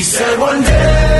He said one day